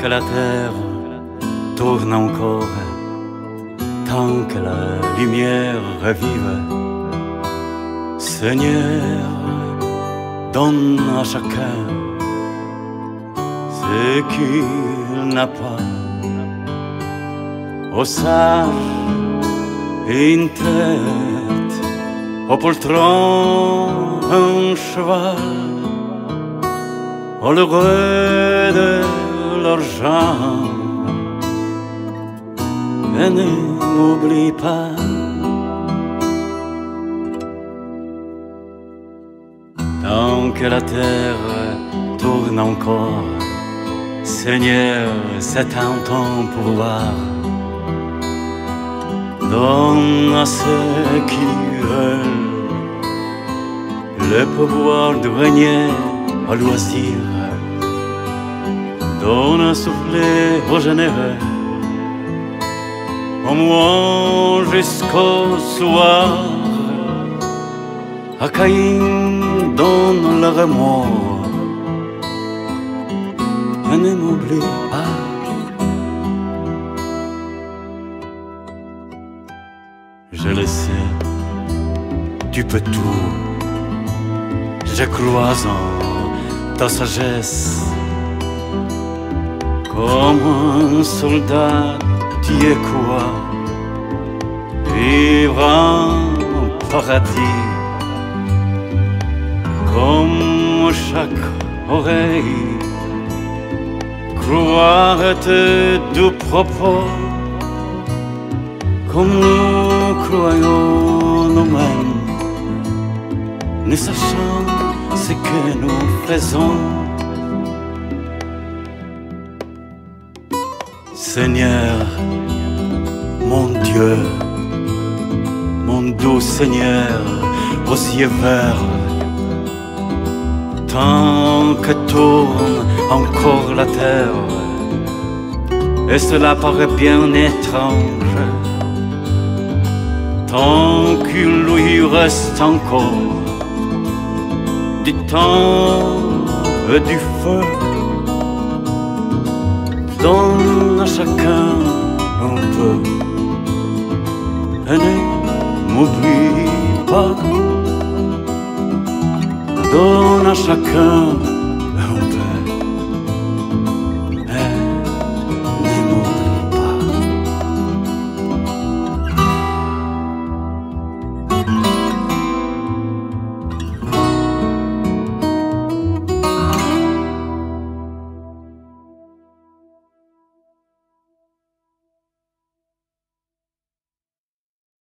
que la terre tourne encore, tant que la lumière revive, Seigneur, donne à chacun ce qu'il n'a pas. Au sage une tête, au poltron un cheval, au heureux de l'argent. Et ne m'oublie pas. Tant que la terre tourne encore, Seigneur, c'est un ton pouvoir. Donne à ceux qui veulent le pouvoir de régner à loisir. Donne un soufflet généreux, au moins jusqu'au soir. À Caïn donne le remords, et ne m'oublie pas. Je le sais, tu peux tout. Je crois en ta sagesse. Comme un soldat, tu es quoi Vivre en paradis. Comme chaque oreille, croire te doux propos comme nous croyons nous-mêmes, ne sachant que nous faisons. Seigneur, mon Dieu, mon doux Seigneur, aux yeux verts, tant que tourne encore la terre, et cela paraît bien étrange tant qu'il lui reste encore du temps et du feu donne à chacun un peu. Et ne m'oublie pas, donne à chacun